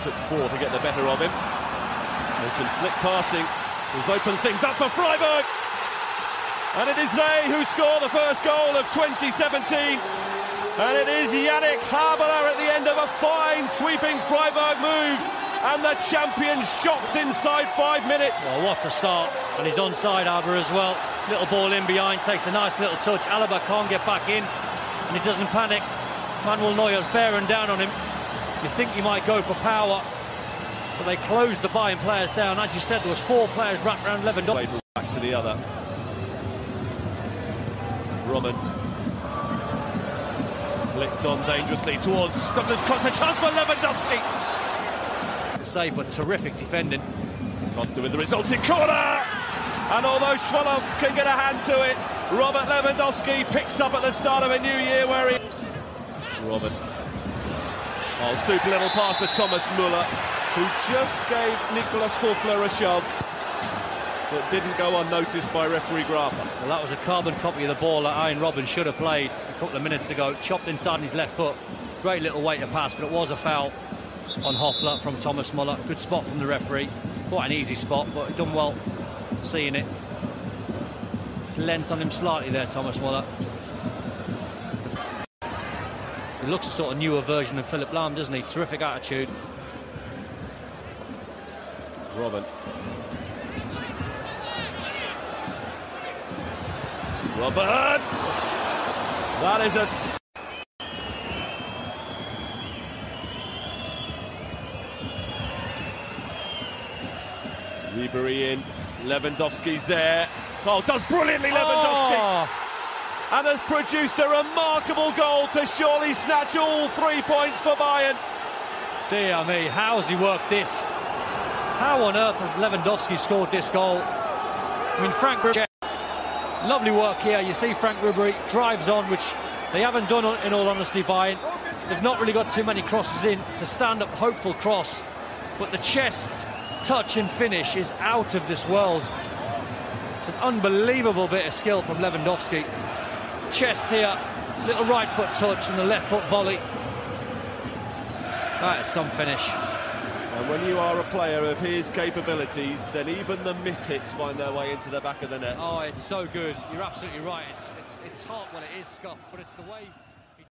took four to get the better of him. And some slick passing has opened things up for Freiburg. And it is they who score the first goal of 2017. And it is Janik Haberer at the end of a fine sweeping Freiburg move. And the champions shocked inside five minutes. Well, what a start. And he's onside, Haberer as well. Little ball in behind, takes a nice little touch. Alaba can't get back in. And he doesn't panic. Manuel Neuer's bearing down on him. You think he might go for power. But they closed the Bayern players down. As you said, there was four players wrapped around Lewandowski. Back to the other. Roman flicked on dangerously towards Douglas Costa. Chance for Lewandowski. Save, but terrific defending. Costa with the resulting corner. And although Schwolow can get a hand to it, Robert Lewandowski picks up at the start of a new year where he. Robin. Oh, super little pass for Thomas Muller, who just gave Nicolas Höfler a shove that didn't go unnoticed by referee Grapper. Well, that was a carbon copy of the ball that Arjen Robben should have played a couple of minutes ago. Chopped inside his left foot. Great little way to pass, but it was a foul on Höfler from Thomas Muller. Good spot from the referee. Quite an easy spot, but done well seeing it. It's lent on him slightly there, Thomas Muller. He looks a sort of newer version of Philipp Lahm, doesn't he? Terrific attitude. Robin. Robert! That is a... Ribery in, Lewandowski's there. Oh, does brilliantly Lewandowski! Oh, And has produced a remarkable goal to surely snatch all three points for Bayern. dear me, how's he worked this? How on earth has Lewandowski scored this goal? I mean, Franck Ribery, lovely work here. You see Franck Ribery drives on, which they haven't done in all honesty, Bayern. They've not really got too many crosses in to stand up hopeful cross, but the chest touch and finish is out of this world. It's an unbelievable bit of skill from Lewandowski. Chest here, little right foot touch and the left foot volley. That is some finish. And when you are a player of his capabilities, then even the mishits find their way into the back of the net. Oh, it's so good. You're absolutely right. It's it's it's hot when it is scuffed, but it's the way